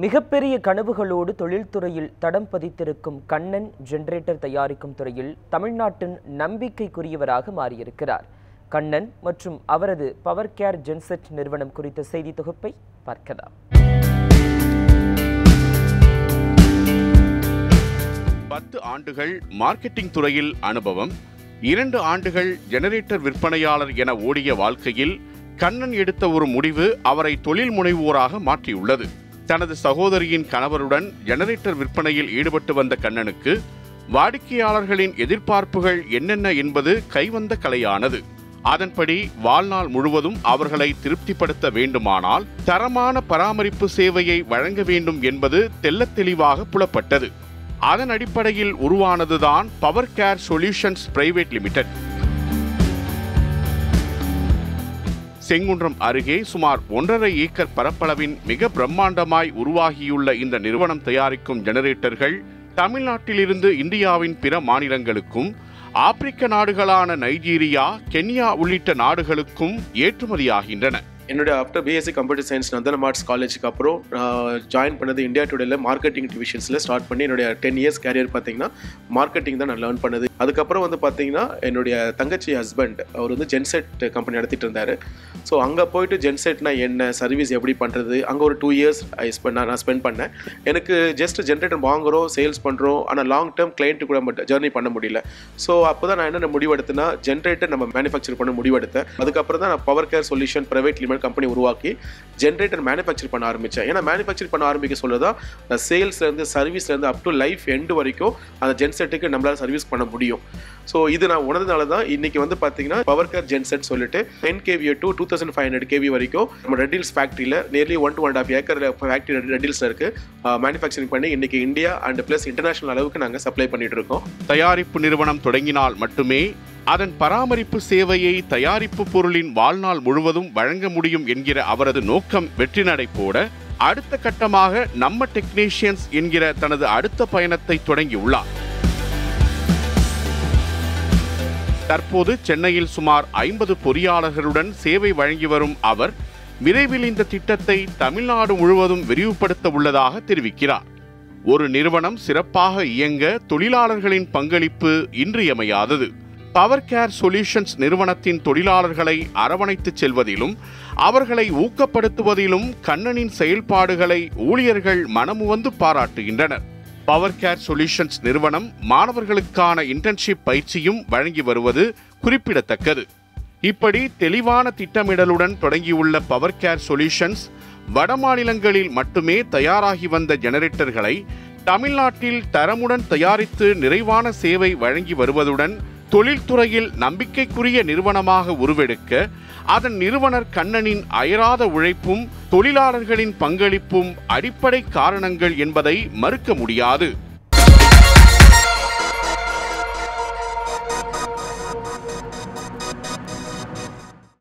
மிகப்பெரிய கனவுகளோடு தொழில்துறையில் தடம் பதித்திருக்கும் கண்ணன் ஜெனரேட்டர் தயாரிக்கும் துறையில் தமிழ்நாட்டின் நம்பிக்கைக்குரியவராக மாறியிருக்கிறார். கண்ணன் மற்றும் அவரது பவர் கேர் ஜென்செட் நிறுவனம் குறித்த செய்தி தொகுப்பை பார்க்கலாம். பத்து ஆண்டுகள் மார்க்கெட்டிங் துறையில் அனுபவம் இரண்டு ஆண்டுகள் ஜெனரேட்டர் விற்பனையாளர் என ஓடிய வாழ்க்கையில் கண்ணன் எடுத்த ஒரு முடிவு அவரை தொழில் முனைவோராக மாற்றியுள்ளது. தனது சகோதரியின் கணவருடன் ஜெனரேட்டர் விற்பனையில் ஈடுபட்டு வந்த கண்ணனுக்கு வாடிக்கையாளர்களின் எதிர்பார்ப்புகள் என்னென்ன என்பது கைவந்த கலையானது. அதன்படி வாழ்நாள் முழுவதும் அவர்களை திருப்திப்படுத்த வேண்டுமானால் தரமான பராமரிப்பு சேவையை வழங்க வேண்டும் என்பது தெள்ளத்தெளிவாக புலப்பட்டது. அதன் அடிப்படையில் உருவானதுதான் power care solutions private limited. Sengundram அருகே சுமார் ஒன்றரை ஏக்கர் பரப்பளவின் மிக பிரம்மாண்டமாய் உருவாகியுள்ள இந்த நிறுவனம் தயாரிக்கும் ஜெனரேட்டர்கள் தமிழ்நாட்டிலிருந்து இந்தியாவின் பிற மாநிலங்களுக்கும் ஆப்பிரிக்க நாடுகளான நைஜீரியா கென்யா உள்ளிட்ட நாடுகளுக்கும் ஏற்றுமதியாகின்றன. என்னுடைய after BSc computer science Nandanam arts காலேஜுக்கு அப்புறம் ஜாயின் பண்ணது இந்தியா டுடேல மார்க்கெட்டிங் டிவிஷன்ஸில் ஸ்டார்ட் பண்ணி என்னுடைய டென் இயர்ஸ் கேரியர் பார்த்தீங்கன்னா மார்க்கெட்டிங் தான் நான் லேர்ன் பண்ணது. அதுக்கப்புறம் வந்து பார்த்தீங்கன்னா என்னுடைய தங்கச்சி ஹஸ்பண்ட் அவர் வந்து ஜென்செட் கம்பெனி நடத்திட்டு இருந்தார். ஸோ அங்கே போயிட்டு ஜென்செட்னா என்ன சர்வீஸ் எப்படி பண்ணுறது அங்கே ஒரு டூ இயர்ஸ் ஐ ஸ்பெண்ட் நான் ஸ்பெண்ட் பண்ணேன். எனக்கு ஜஸ்ட் ஜென்ரேட்டர் வாங்குறோம் சேல்ஸ் பண்ணுறோம் ஆனால் லாங் டேர்ம் கிளைண்ட் கூட மட்டும் ஜர்னி பண்ண முடியல. ஸோ அப்போ தான் நான் என்ன முடிவெடுத்தேன்னா ஜென்ரேட்டர் நம்ம மேனுஃபேக்சர் பண்ண முடிவெடுத்தேன். அதுக்கப்புறம் தான் நான் power care solution private limited company உருவாக்கி ஜென்ரேட்டர் மேனுஃபேக்சர் பண்ண ஆரம்பித்தேன் ஏன்னா மேனுஃபேக்சர் பண்ண ஆரம்பிக்க சொல்லதான் சேல்ஸ்லேருந்து சர்வீஸ்லேருந்து அப் டு லைஃப் எண்டு வரைக்கும் அந்த ஜென்செட்டுக்கு நம்மளால் சர்வீஸ் பண்ண முடியும். ஸோ இது நான் உணர்ந்தனால தான் இன்னைக்கு வந்து பார்த்தீங்கன்னா பவர் கேர் ஜென்செட் சொல்லிட்டு ten KV to two thousand five hundred KV வரைக்கும் நம்ம ரெட்டில்ஸ் ஃபேக்ட்ரியில் nearly one to one half acre factory ரெட்டில்ஸில் இருக்கு. மேனுஃபேக்சரிங் பண்ணி இன்னைக்கு இந்தியா அண்ட் ப்ளஸ் இன்டர்நேஷனல் அளவுக்கு நாங்கள் சப்ளை பண்ணிட்டு இருக்கோம். தயாரிப்பு நிறுவனம் தொடங்கினால் மட்டுமே அதன் பராமரிப்பு சேவையை தயாரிப்பு பொருளின் வாழ்நாள் முழுவதும் வழங்க முடியும் என்கிற அவரது நோக்கம் வெற்றி நடை போட அடுத்த கட்டமாக நம்ம டெக்னீஷியன்ஸ் என்கிற தனது அடுத்த பயணத்தை தொடங்கியுள்ளார். தற்போது சென்னையில் சுமார் ஐம்பது பொறியாளர்களுடன் சேவை வழங்கி வரும் அவர் விரைவில் இந்த திட்டத்தை தமிழ்நாடு முழுவதும் விரிவுபடுத்த உள்ளதாக தெரிவிக்கிறார். ஒரு நிறுவனம் சிறப்பாக இயங்க தொழிலாளர்களின் பங்களிப்பு இன்றியமையாதது. பவர் கேர் சொல்யூஷன்ஸ் நிறுவனத்தின் தொழிலாளர்களை அரவணைத்துச் செல்வதிலும் அவர்களை ஊக்கப்படுத்துவதிலும் கண்ணனின் செயல்பாடுகளை ஊழியர்கள் மனமுவந்து பாராட்டுகின்றனர். பவர் கேர் சொல்யூஷன்ஸ் நிறுவனம் மாணவர்களுக்கான இன்டர்ன்ஷிப் பயிற்சியும் வழங்கி வருவது குறிப்பிடத்தக்கது. இப்படி தெளிவான திட்டமிடலுடன் தொடங்கியுள்ள பவர் கேர் சொல்யூஷன்ஸ் வடமாநிலங்களில் மட்டுமே தயாராகி வந்த ஜெனரேட்டர்களை தமிழ்நாட்டில் தரமுடன் தயாரித்து நிறைவான சேவை வழங்கி வருவதுடன் தொழில்துறையில் நம்பிக்கைக்குரிய நிறுவனமாக உருவெடுக்க அதன் நிறுவனர் கண்ணனின் அயராத உழைப்பும் தொழிலாளர்களின் பங்களிப்பும் அடிப்படை காரணங்கள் என்பதை மறுக்க முடியாது.